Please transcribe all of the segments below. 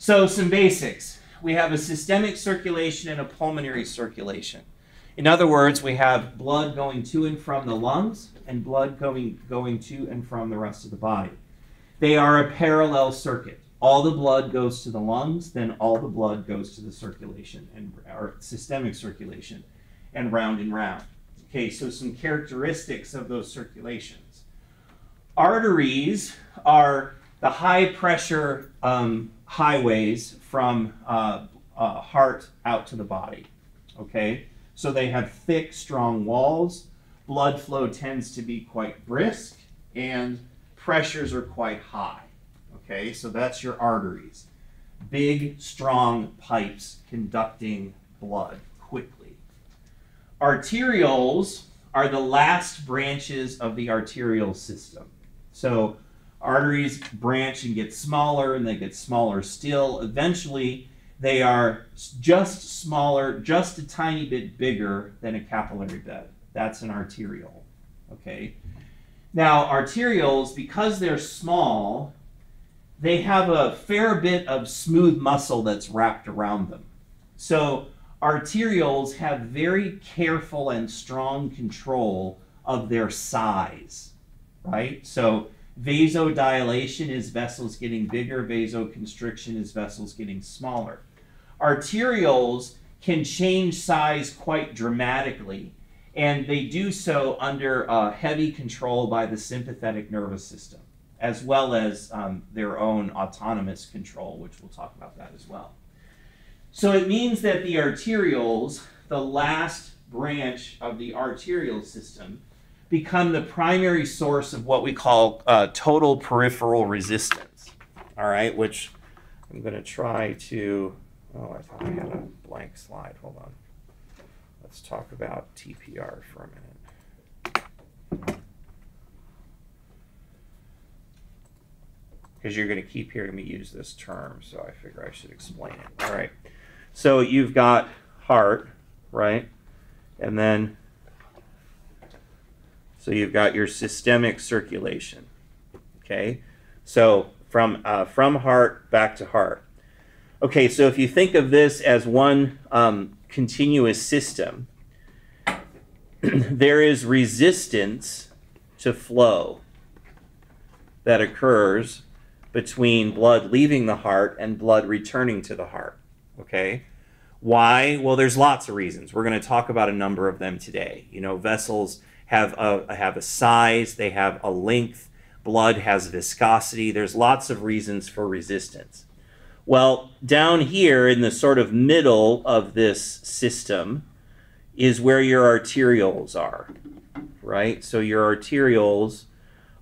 So, some basics. We have a systemic circulation and a pulmonary circulation. In other words, we have blood going to and from the lungs and blood going, going to and from the rest of the body. They are a parallel circuit. All the blood goes to the lungs, then all the blood goes to the circulation and or systemic circulation and round and round. Okay, so some characteristics of those circulations. Arteries are the high pressure um, highways from uh, uh, heart out to the body. Okay, so they have thick, strong walls. Blood flow tends to be quite brisk, and pressures are quite high. Okay, so that's your arteries. Big, strong pipes conducting blood quickly. Arterioles are the last branches of the arterial system. So arteries branch and get smaller, and they get smaller still. Eventually, they are just smaller, just a tiny bit bigger than a capillary bed. That's an arteriole. Okay. Now, arterioles, because they're small, they have a fair bit of smooth muscle that's wrapped around them. So, arterioles have very careful and strong control of their size, right? So, vasodilation is vessels getting bigger, vasoconstriction is vessels getting smaller. Arterioles can change size quite dramatically and they do so under uh, heavy control by the sympathetic nervous system, as well as um, their own autonomous control, which we'll talk about that as well. So it means that the arterioles, the last branch of the arterial system, become the primary source of what we call uh, total peripheral resistance. All right, which I'm going to try to. Oh, I thought I had a blank slide. Hold on. Let's talk about TPR for a minute. Because you're going to keep hearing me use this term, so I figure I should explain it. All right. So you've got heart, right? And then, so you've got your systemic circulation. Okay. So from uh, from heart back to heart. Okay, so if you think of this as one um, continuous system, there is resistance to flow that occurs between blood leaving the heart and blood returning to the heart. Okay? Why? Well, there's lots of reasons. We're going to talk about a number of them today. You know, vessels have a, have a size, they have a length, blood has viscosity. There's lots of reasons for resistance. Well, down here in the sort of middle of this system is where your arterioles are, right? So your arterioles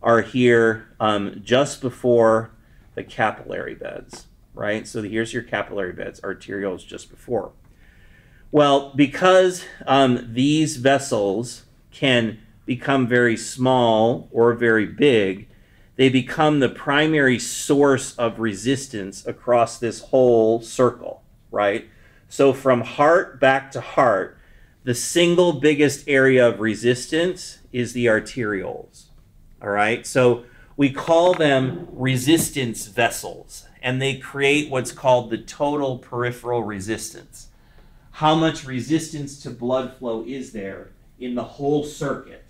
are here um, just before the capillary beds, right? So here's your capillary beds, arterioles just before. Well, because um, these vessels can become very small or very big, they become the primary source of resistance across this whole circle, right? So from heart back to heart, the single biggest area of resistance is the arterioles. All right? So we call them resistance vessels, and they create what's called the total peripheral resistance. How much resistance to blood flow is there in the whole circuit?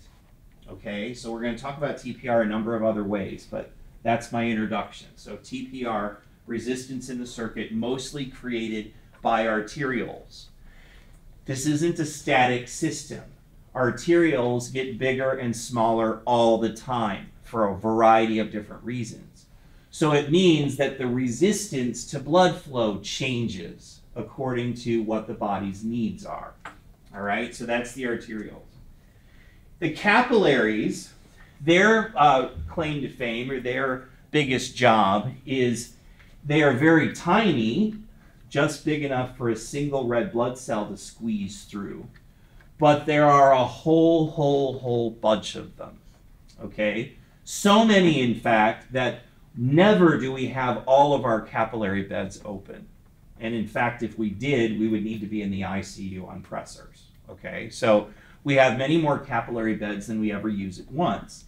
Okay, so we're going to talk about TPR a number of other ways, but that's my introduction. So TPR, resistance in the circuit, mostly created by arterioles. This isn't a static system. Arterioles get bigger and smaller all the time for a variety of different reasons. So it means that the resistance to blood flow changes according to what the body's needs are. All right, so that's the arterioles. The capillaries, their uh, claim to fame or their biggest job is they are very tiny, just big enough for a single red blood cell to squeeze through. But there are a whole, whole, whole bunch of them. Okay? So many, in fact, that never do we have all of our capillary beds open. And in fact, if we did, we would need to be in the ICU on pressors. Okay? So we have many more capillary beds than we ever use at once.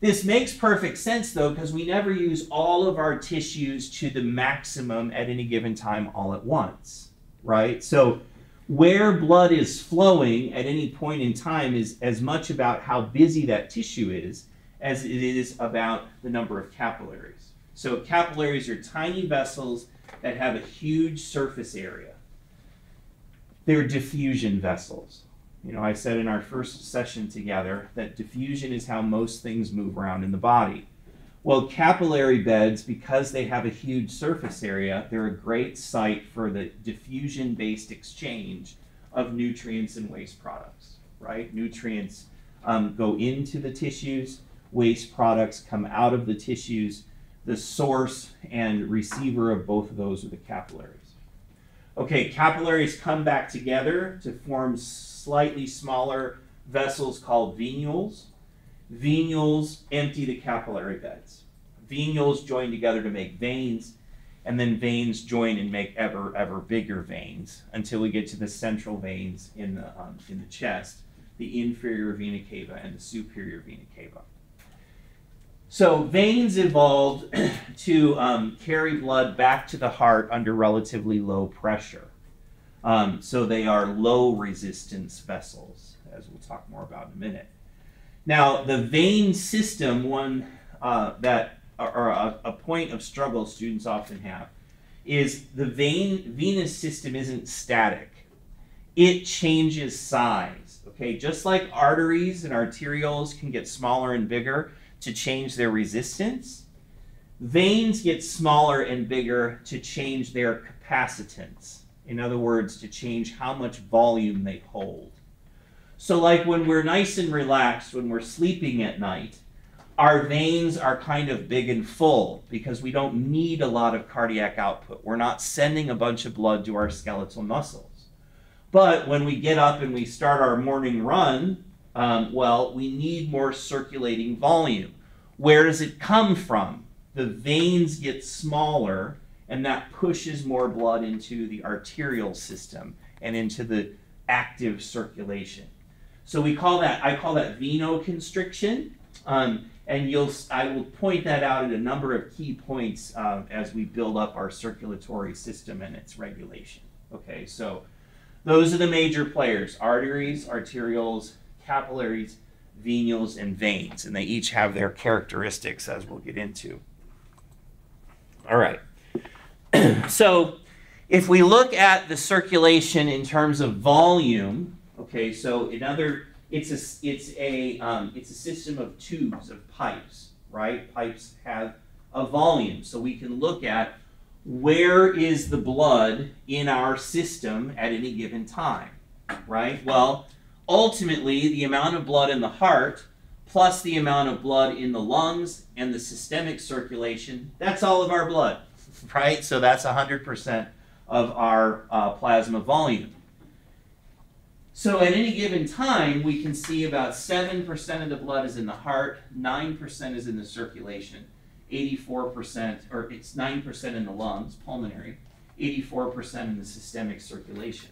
This makes perfect sense though, because we never use all of our tissues to the maximum at any given time all at once, right? So where blood is flowing at any point in time is as much about how busy that tissue is as it is about the number of capillaries. So capillaries are tiny vessels that have a huge surface area. They're diffusion vessels. You know, I said in our first session together that diffusion is how most things move around in the body. Well, capillary beds, because they have a huge surface area, they're a great site for the diffusion based exchange of nutrients and waste products, right? Nutrients um, go into the tissues, waste products come out of the tissues. The source and receiver of both of those are the capillaries. Okay, capillaries come back together to form slightly smaller vessels called venules. Venules empty the capillary beds. Venules join together to make veins, and then veins join and make ever, ever bigger veins until we get to the central veins in the, um, in the chest, the inferior vena cava and the superior vena cava. So veins evolved to um, carry blood back to the heart under relatively low pressure. Um, so they are low resistance vessels, as we'll talk more about in a minute. Now, the vein system, one uh, that or a, a, point of struggle students often have, is the vein venous system isn't static. It changes size. Okay, just like arteries and arterioles can get smaller and bigger, to change their resistance. Veins get smaller and bigger to change their capacitance. In other words, to change how much volume they hold. So, like when we're nice and relaxed, when we're sleeping at night, our veins are kind of big and full because we don't need a lot of cardiac output. We're not sending a bunch of blood to our skeletal muscles. But when we get up and we start our morning run, um, well, we need more circulating volume. Where does it come from? The veins get smaller, and that pushes more blood into the arterial system and into the active circulation. So we call that, I call that venoconstriction. Um, and you'll, I will point that out at a number of key points uh, as we build up our circulatory system and its regulation. Okay, so those are the major players arteries, arterioles, capillaries, venules, and veins, and they each have their characteristics as we'll get into. All right. so if we look at the circulation in terms of volume, okay, so in other, it's a, it's a, um, it's a system of tubes, of pipes, right? Pipes have a volume, so we can look at where is the blood in our system at any given time, right? Well, ultimately, the amount of blood in the heart plus the amount of blood in the lungs and the systemic circulation, that's all of our blood, right? So that's 100% of our uh, plasma volume. So at any given time, we can see about 7% of the blood is in the heart, 9% is in the circulation, 84%, or it's 9% in the lungs, pulmonary, 84% in the systemic circulation.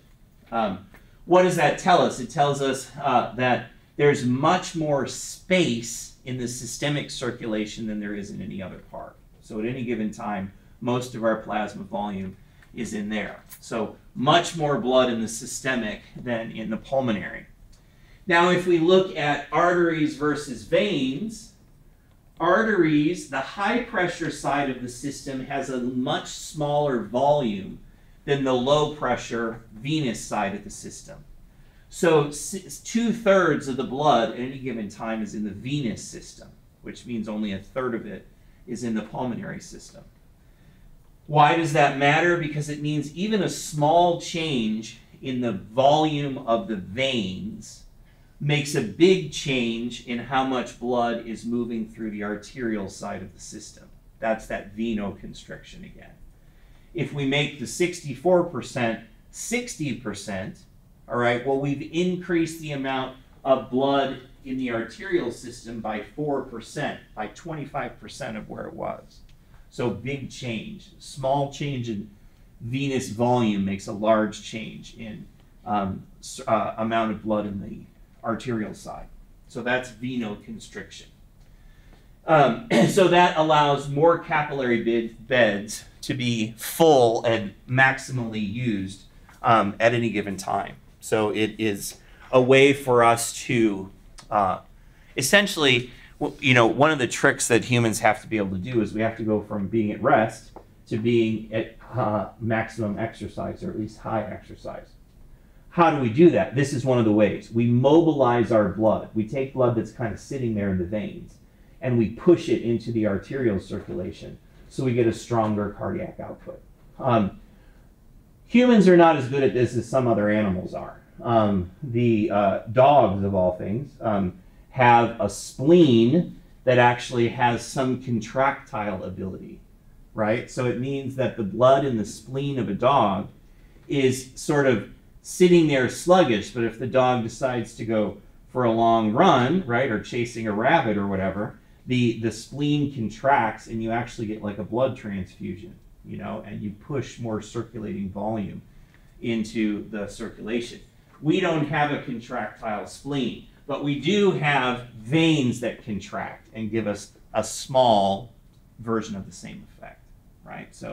Um, what does that tell us? It tells us uh, that there's much more space in the systemic circulation than there is in any other part. So at any given time, most of our plasma volume is in there. So much more blood in the systemic than in the pulmonary. Now, if we look at arteries versus veins, arteries, the high pressure side of the system has a much smaller volume than the low pressure venous side of the system. So two thirds of the blood at any given time is in the venous system, which means only a third of it is in the pulmonary system. Why does that matter? Because it means even a small change in the volume of the veins makes a big change in how much blood is moving through the arterial side of the system. That's that venoconstriction again. If we make the 64% 60%, all right, well, we've increased the amount of blood in the arterial system by 4%, by 25% of where it was. So big change. Small change in venous volume makes a large change in um, uh, amount of blood in the arterial side. So that's venoconstriction. Um, so that allows more capillary bed, beds to be full and maximally used um, at any given time. So it is a way for us to uh, essentially, you know, one of the tricks that humans have to be able to do is we have to go from being at rest to being at uh, maximum exercise or at least high exercise. How do we do that? This is one of the ways. We mobilize our blood. We take blood that's kind of sitting there in the veins and we push it into the arterial circulation so we get a stronger cardiac output. Um, humans are not as good at this as some other animals are. Um, the uh, dogs, of all things, um, have a spleen that actually has some contractile ability, right? So it means that the blood in the spleen of a dog is sort of sitting there sluggish, but if the dog decides to go for a long run, right, or chasing a rabbit or whatever, the, the spleen contracts and you actually get like a blood transfusion, you know, and you push more circulating volume into the circulation. We don't have a contractile spleen, but we do have veins that contract and give us a small version of the same effect, right? So